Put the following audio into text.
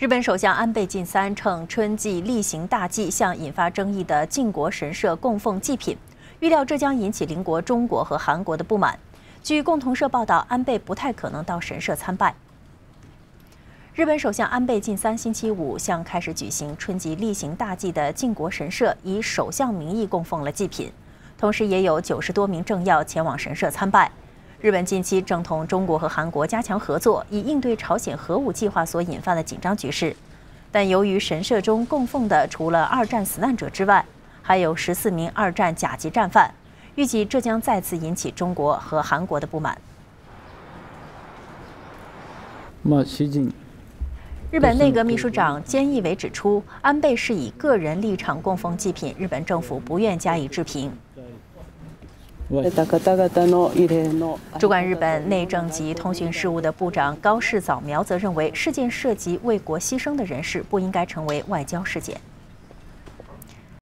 日本首相安倍晋三乘春季例行大祭向引发争议的靖国神社供奉祭品，预料这将引起邻国中国和韩国的不满。据共同社报道，安倍不太可能到神社参拜。日本首相安倍晋三星期五向开始举行春季例行大祭的靖国神社以首相名义供奉了祭品，同时也有九十多名政要前往神社参拜。日本近期正同中国和韩国加强合作，以应对朝鲜核武计划所引发的紧张局势。但由于神社中供奉的除了二战死难者之外，还有十四名二战甲级战犯，预计这将再次引起中国和韩国的不满。马西进日本内阁秘书长菅义伟指出，安倍是以个人立场供奉祭品，日本政府不愿加以置评。主管日本内政及通讯事务的部长高市早苗则认为，事件涉及为国牺牲的人士，不应该成为外交事件。